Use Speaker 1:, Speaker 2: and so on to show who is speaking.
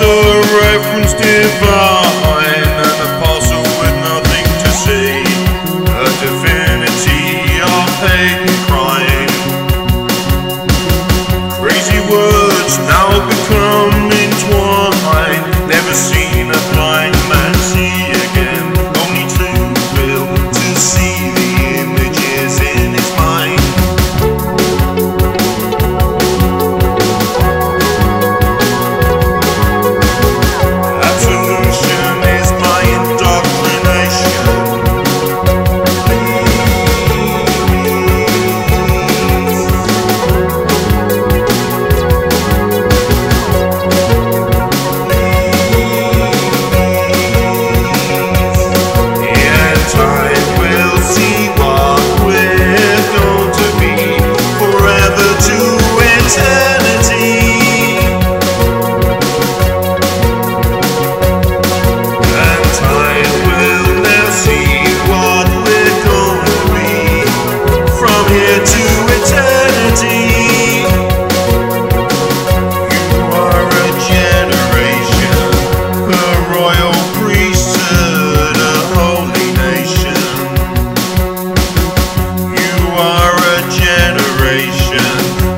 Speaker 1: a reference divine. Thank you.